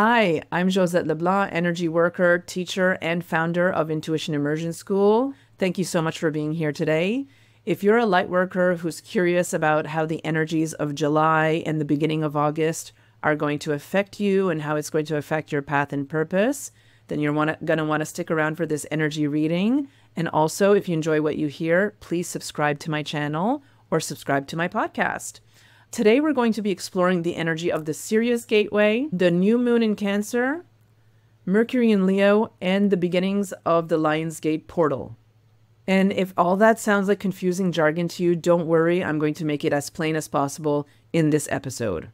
Hi, I'm Josette LeBlanc, energy worker, teacher, and founder of Intuition Immersion School. Thank you so much for being here today. If you're a light worker who's curious about how the energies of July and the beginning of August are going to affect you and how it's going to affect your path and purpose, then you're wanna, gonna want to stick around for this energy reading. And also, if you enjoy what you hear, please subscribe to my channel or subscribe to my podcast. Today, we're going to be exploring the energy of the Sirius Gateway, the new moon in Cancer, Mercury in Leo, and the beginnings of the Lion's Gate portal. And if all that sounds like confusing jargon to you, don't worry, I'm going to make it as plain as possible in this episode.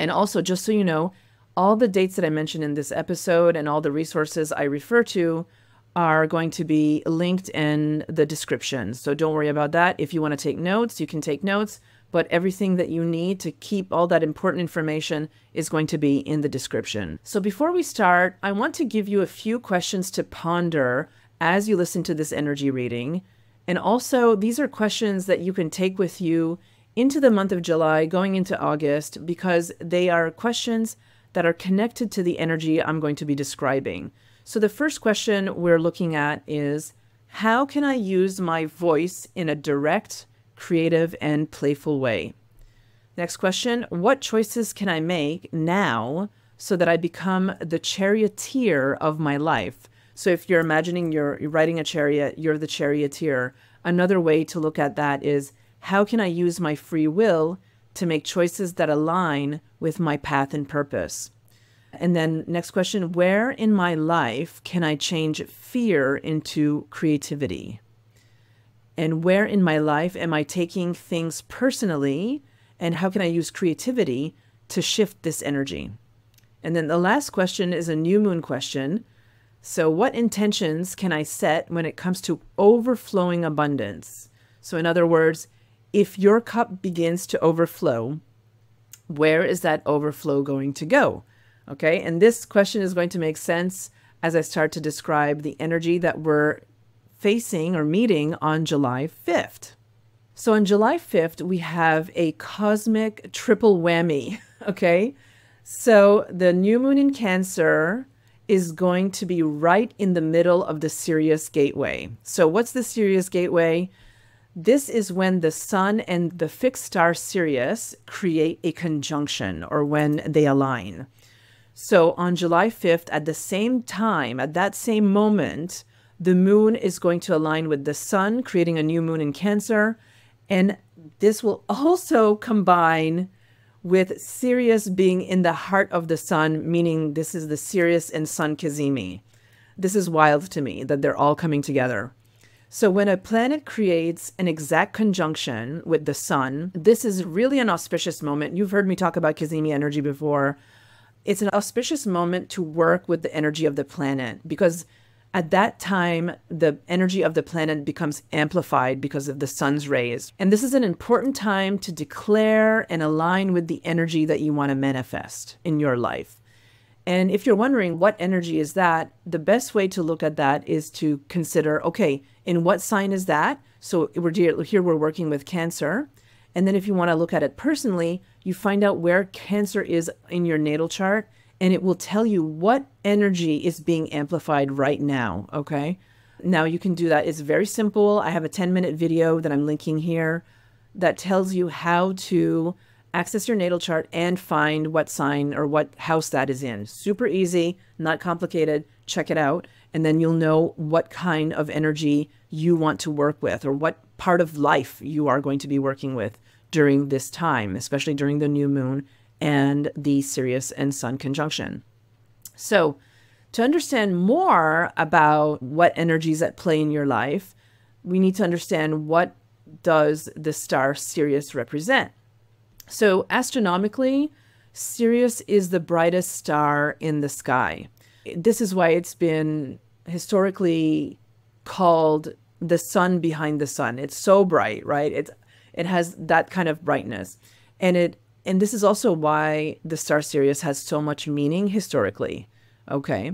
And also, just so you know, all the dates that I mentioned in this episode and all the resources I refer to are going to be linked in the description. So don't worry about that. If you want to take notes, you can take notes but everything that you need to keep all that important information is going to be in the description. So before we start, I want to give you a few questions to ponder as you listen to this energy reading. And also, these are questions that you can take with you into the month of July, going into August, because they are questions that are connected to the energy I'm going to be describing. So, the first question we're looking at is How can I use my voice in a direct, creative, and playful way. Next question What choices can I make now so that I become the charioteer of my life? So, if you're imagining you're, riding a chariot, you're the charioteer. Another way to look at that is how can I use my free will to make choices that align with my path and purpose? And then, next question Where in my life can I change fear into creativity? And where in my life am I taking things personally and how can I use creativity to shift this energy? And then the last question is a new moon question. So, what intentions can I set when it comes to overflowing abundance? So, in other words, if your cup begins to overflow, where is that overflow going to go? Okay, and this question is going to make sense as I start to describe the energy that we're facing or meeting on July 5th. So on July 5th, we have a cosmic triple whammy, okay? So the new moon in Cancer is going to be right in the middle of the Sirius gateway. So what's the Sirius gateway? This is when the sun and the fixed star Sirius create a conjunction or when they align. So on July 5th, at the same time, at that same moment, the moon is going to align with the sun, creating a new moon in Cancer. And this will also combine with Sirius being in the heart of the sun, meaning this is the Sirius and Sun Cazimi. This is wild to me that they're all coming together. So, when a planet creates an exact conjunction with the sun, this is really an auspicious moment. You've heard me talk about Cazimi energy before. It's an auspicious moment to work with the energy of the planet because at that time, the energy of the planet becomes amplified because of the sun's rays. And this is an important time to declare and align with the energy that you want to manifest in your life. And if you're wondering what energy is that, the best way to look at that is to consider okay, in what sign is that? So we're here, we're working with Cancer. And then if you want to look at it personally, you find out where Cancer is in your natal chart and it will tell you what energy is being amplified right now. Okay. Now you can do that. It's very simple. I have a 10 minute video that I'm linking here that tells you how to access your natal chart and find what sign or what house that is in. Super easy, not complicated. Check it out. And then you'll know what kind of energy you want to work with or what part of life you are going to be working with during this time, especially during the new moon and the Sirius and Sun conjunction. So, to understand more about what energies at play in your life, we need to understand what does the star Sirius represent. So, astronomically, Sirius is the brightest star in the sky. This is why it's been historically called the sun behind the sun. It's so bright, right? It's it has that kind of brightness. And it and this is also why the star Sirius has so much meaning historically. Okay.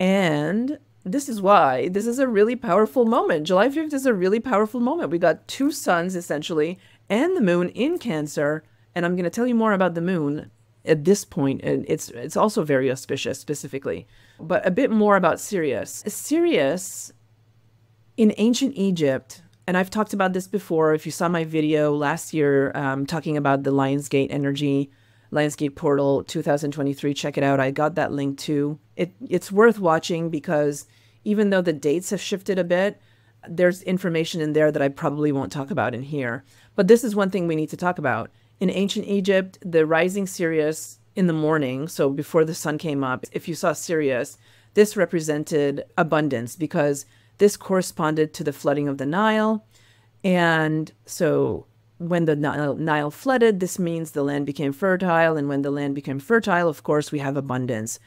And this is why this is a really powerful moment. July 5th is a really powerful moment. We got two suns essentially and the moon in Cancer. And I'm going to tell you more about the moon at this point, it's it's also very auspicious specifically. But a bit more about Sirius. Sirius in ancient Egypt, and I've talked about this before. If you saw my video last year um, talking about the Lionsgate energy, Lionsgate Portal 2023, check it out. I got that link too. It it's worth watching because even though the dates have shifted a bit, there's information in there that I probably won't talk about in here. But this is one thing we need to talk about. In ancient Egypt, the rising Sirius in the morning, so before the sun came up, if you saw Sirius, this represented abundance because this corresponded to the flooding of the Nile. And so when the Nile, flooded, this means the land became fertile. And when the land became fertile, of course, we have abundance.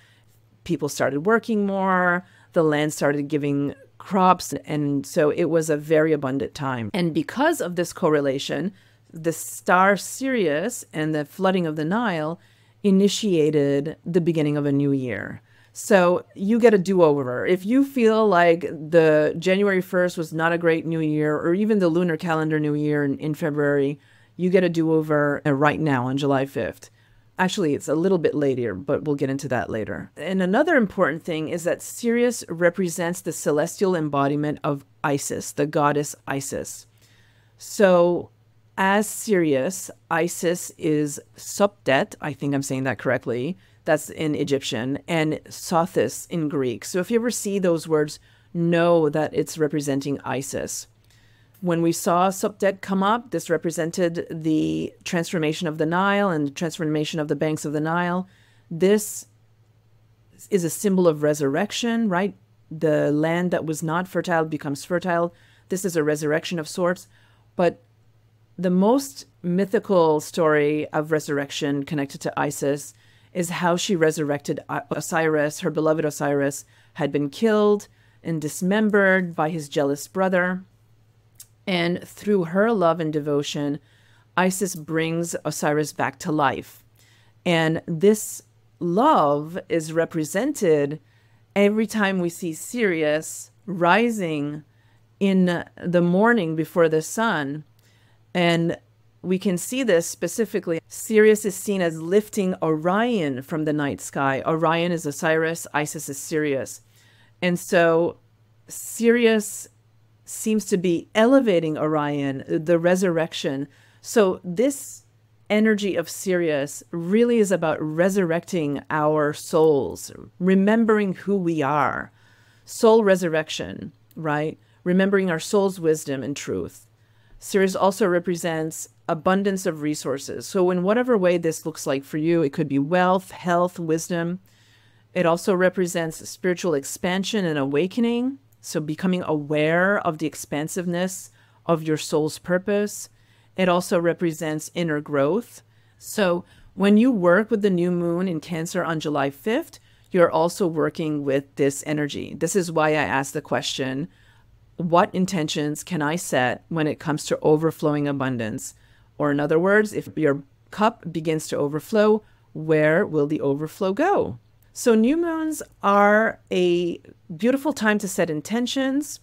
People started working more, the land started giving crops. And so it was a very abundant time. And because of this correlation, the star Sirius and the flooding of the Nile initiated the beginning of a new year. So you get a do over. If you feel like the January 1st was not a great new year, or even the lunar calendar new year in, in February, you get a do over uh, right now on July 5th. Actually, it's a little bit later, but we'll get into that later. And another important thing is that Sirius represents the celestial embodiment of Isis, the goddess Isis. So, as Sirius, Isis is Sopdet, I think I'm saying that correctly, that's in Egyptian, and Sothis in Greek. So if you ever see those words, know that it's representing Isis. When we saw Sopdet come up, this represented the transformation of the Nile and the transformation of the banks of the Nile. This is a symbol of resurrection, right? The land that was not fertile becomes fertile. This is a resurrection of sorts. But the most mythical story of resurrection connected to Isis is how she resurrected Osiris. Her beloved Osiris had been killed and dismembered by his jealous brother. And through her love and devotion, Isis brings Osiris back to life. And this love is represented every time we see Sirius rising in the morning before the sun. And we can see this specifically. Sirius is seen as lifting Orion from the night sky. Orion is Osiris, Isis is Sirius. And so Sirius seems to be elevating Orion, the resurrection. So this energy of Sirius really is about resurrecting our souls, remembering who we are. Soul resurrection, right? Remembering our soul's wisdom and truth. Sirius also represents abundance of resources. So, in whatever way this looks like for you, it could be wealth, health, wisdom. It also represents spiritual expansion and awakening. So, becoming aware of the expansiveness of your soul's purpose. It also represents inner growth. So, when you work with the new moon in Cancer on July 5th, you're also working with this energy. This is why I asked the question what intentions can I set when it comes to overflowing abundance? Or, in other words, if your cup begins to overflow, where will the overflow go? So, new moons are a beautiful time to set intentions.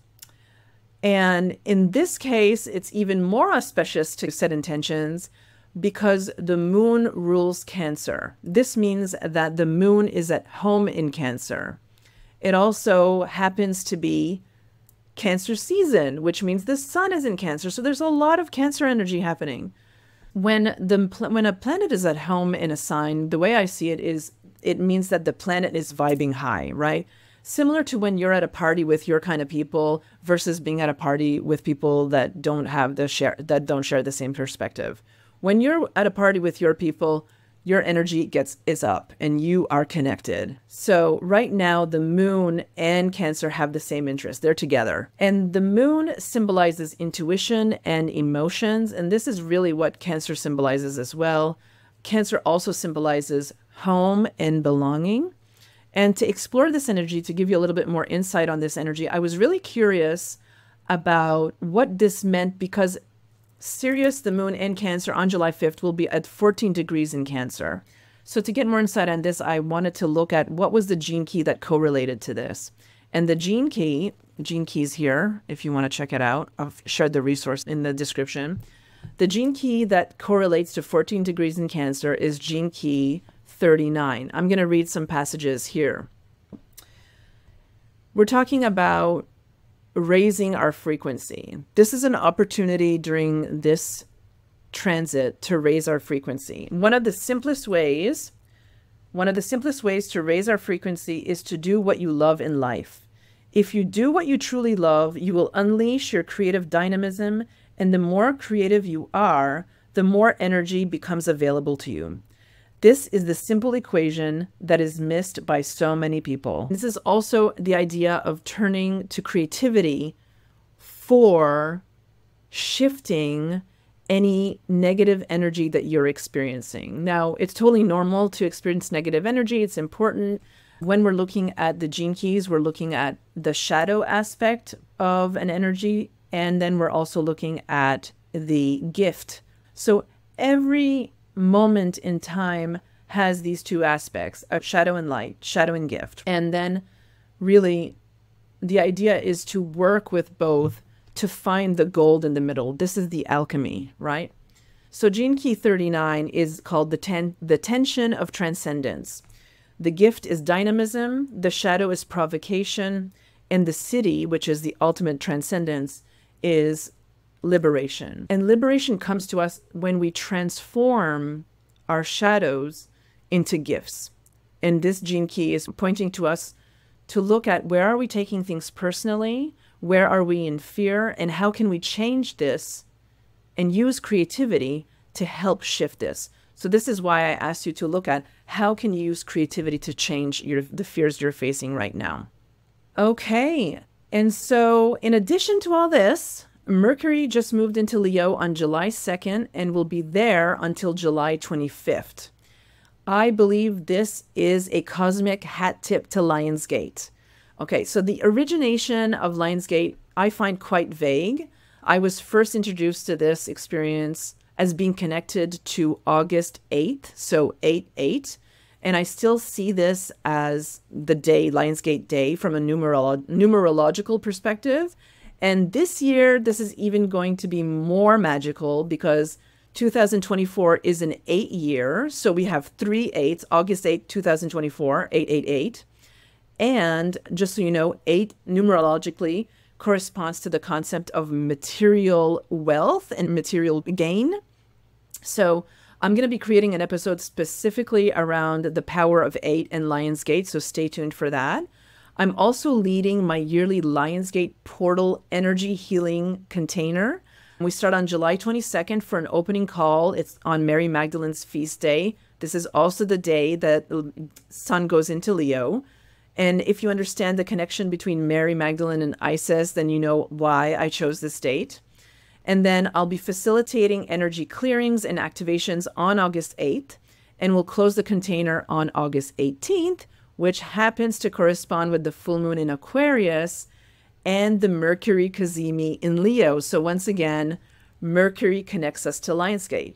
And in this case, it's even more auspicious to set intentions because the moon rules Cancer. This means that the moon is at home in Cancer. It also happens to be Cancer season, which means the sun is in Cancer. So there's a lot of Cancer energy happening. When the when a planet is at home in a sign, the way I see it is it means that the planet is vibing high, right? Similar to when you're at a party with your kind of people versus being at a party with people that don't have the share that don't share the same perspective. When you're at a party with your people, your energy gets is up and you are connected. So right now the moon and Cancer have the same interest. They're together. And the moon symbolizes intuition and emotions, and this is really what Cancer symbolizes as well. Cancer also symbolizes home and belonging. And to explore this energy, to give you a little bit more insight on this energy, I was really curious about what this meant because Sirius, the moon, and Cancer on July 5th will be at 14 degrees in Cancer. So, to get more insight on this, I wanted to look at what was the gene key that correlated to this. And the gene key, gene keys here, if you want to check it out, I've shared the resource in the description. The gene key that correlates to 14 degrees in Cancer is gene key 39. I'm going to read some passages here. We're talking about raising our frequency. This is an opportunity during this transit to raise our frequency. One of the simplest ways, one of the simplest ways to raise our frequency is to do what you love in life. If you do what you truly love, you will unleash your creative dynamism, and the more creative you are, the more energy becomes available to you. This is the simple equation that is missed by so many people. This is also the idea of turning to creativity for shifting any negative energy that you're experiencing. Now, it's totally normal to experience negative energy, it's important. When we're looking at the gene keys, we're looking at the shadow aspect of an energy, and then we're also looking at the gift. So every moment in time has these two aspects of shadow and light, shadow and gift. And then really the idea is to work with both to find the gold in the middle. This is the alchemy, right? So gene key 39 is called the ten the tension of transcendence. The gift is dynamism, the shadow is provocation, and the siddhi, which is the ultimate transcendence, is liberation. And liberation comes to us when we transform our shadows into gifts. And this gene key is pointing to us to look at where are we taking things personally, where are we in fear, and how can we change this and use creativity to help shift this. So this is why I asked you to look at how can you use creativity to change your the fears you're facing right now. Okay. And so in addition to all this, Mercury just moved into Leo on July 2nd and will be there until July 25th. I believe this is a cosmic hat tip to Lionsgate. Okay, so the origination of Lionsgate I find quite vague. I was first introduced to this experience as being connected to August 8th, so 8 8. And I still see this as the day, Lionsgate Day, from a numerolo- numerological perspective. And this year, this is even going to be more magical because 2024 is an eight year. So we have three eights August 8, 2024, 888. And just so you know, eight numerologically corresponds to the concept of material wealth and material gain. So I'm going to be creating an episode specifically around the power of eight and Lionsgate. So stay tuned for that. I'm also leading my yearly Lionsgate Portal Energy Healing Container. We start on July 22nd for an opening call. It's on Mary Magdalene's feast day. This is also the day that the sun goes into Leo. And if you understand the connection between Mary Magdalene and Isis, then you know why I chose this date. And then I'll be facilitating energy clearings and activations on August 8th, and we'll close the container on August 18th which happens to correspond with the full moon in Aquarius and the Mercury cazimi in Leo. So once again, Mercury connects us to Lionsgate.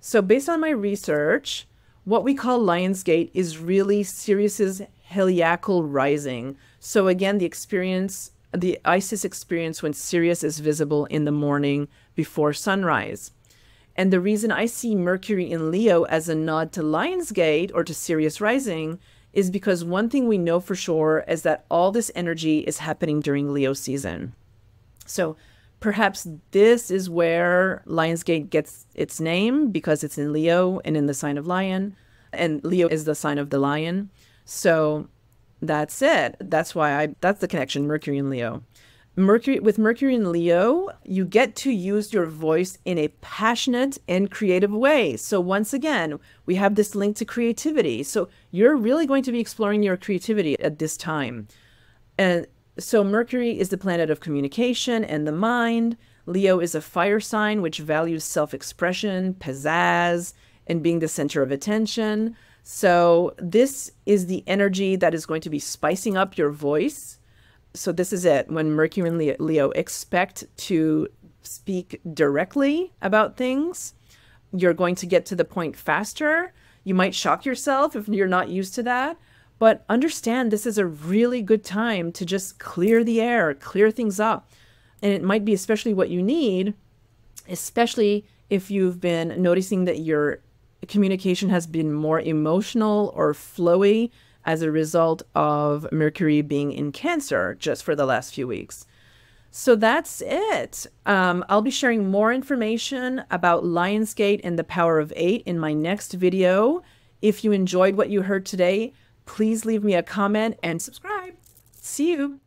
So based on my research, what we call Lionsgate is really Sirius's heliacal rising. So again, the experience, the Isis experience when Sirius is visible in the morning before sunrise. And the reason I see Mercury in Leo as a nod to Lionsgate or to Sirius rising is because one thing we know for sure is that all this energy is happening during Leo season. So perhaps this is where Lionsgate gets its name because it's in Leo and in the sign of lion, and Leo is the sign of the lion. So that's it. That's why I that's the connection Mercury and Leo. Mercury with Mercury in Leo, you get to use your voice in a passionate and creative way. So once again, we have this link to creativity. So you're really going to be exploring your creativity at this time. And so Mercury is the planet of communication and the mind. Leo is a fire sign which values self-expression, pizzazz, and being the center of attention. So this is the energy that is going to be spicing up your voice so this is it. When Mercury and Leo, expect to speak directly about things, you're going to get to the point faster. You might shock yourself if you're not used to that. But understand this is a really good time to just clear the air, clear things up. And it might be especially what you need, especially if you've been noticing that you're communication has been more emotional or flowy as a result of Mercury being in Cancer just for the last few weeks. So that's it. Um, I'll be sharing more information about Lionsgate and the Power of Eight in my next video. If you enjoyed what you heard today, please leave me a comment and subscribe. See you.